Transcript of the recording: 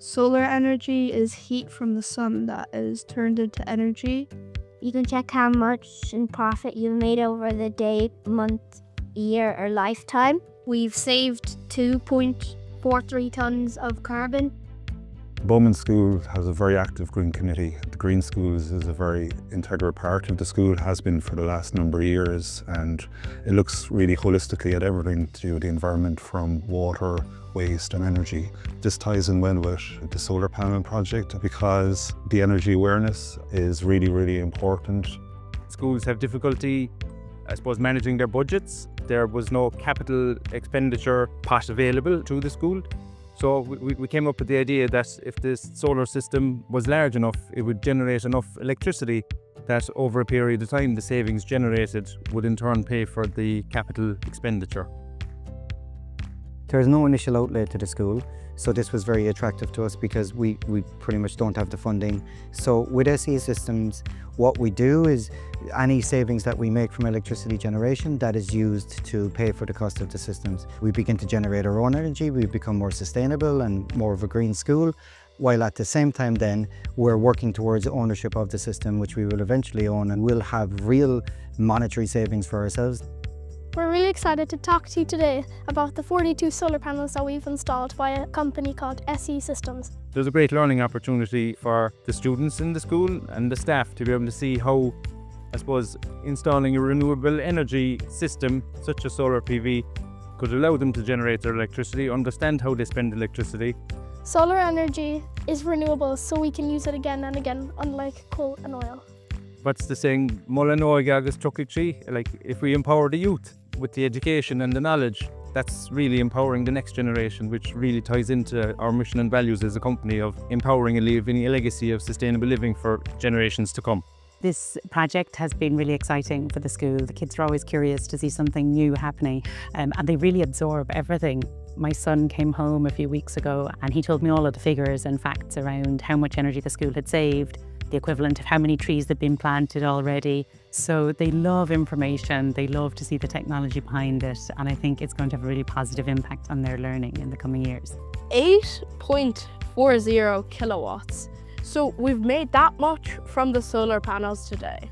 Solar energy is heat from the sun that is turned into energy. You can check how much in profit you've made over the day, month, year, or lifetime. We've saved 2.43 tons of carbon. Beaumont School has a very active Green Committee. The Green Schools is a very integral part of the school, has been for the last number of years, and it looks really holistically at everything to do with the environment from water, waste and energy. This ties in well with the solar panel project because the energy awareness is really, really important. Schools have difficulty, I suppose, managing their budgets. There was no capital expenditure pot available to the school. So we, we came up with the idea that if this solar system was large enough, it would generate enough electricity that over a period of time, the savings generated would in turn pay for the capital expenditure. There is no initial outlay to the school, so this was very attractive to us because we, we pretty much don't have the funding. So with SE Systems, what we do is any savings that we make from electricity generation, that is used to pay for the cost of the systems. We begin to generate our own energy, we become more sustainable and more of a green school, while at the same time then we're working towards ownership of the system which we will eventually own and we'll have real monetary savings for ourselves. We're really excited to talk to you today about the 42 solar panels that we've installed by a company called SE Systems. There's a great learning opportunity for the students in the school and the staff to be able to see how, I suppose, installing a renewable energy system such as solar PV could allow them to generate their electricity, understand how they spend electricity. Solar energy is renewable so we can use it again and again, unlike coal and oil. What's the saying? Mol an óige agus tree. Like if we empower the youth, with the education and the knowledge, that's really empowering the next generation, which really ties into our mission and values as a company of empowering and leaving a legacy of sustainable living for generations to come. This project has been really exciting for the school. The kids are always curious to see something new happening um, and they really absorb everything. My son came home a few weeks ago and he told me all of the figures and facts around how much energy the school had saved, the equivalent of how many trees have been planted already. So they love information, they love to see the technology behind it, and I think it's going to have a really positive impact on their learning in the coming years. 8.40 kilowatts. So we've made that much from the solar panels today.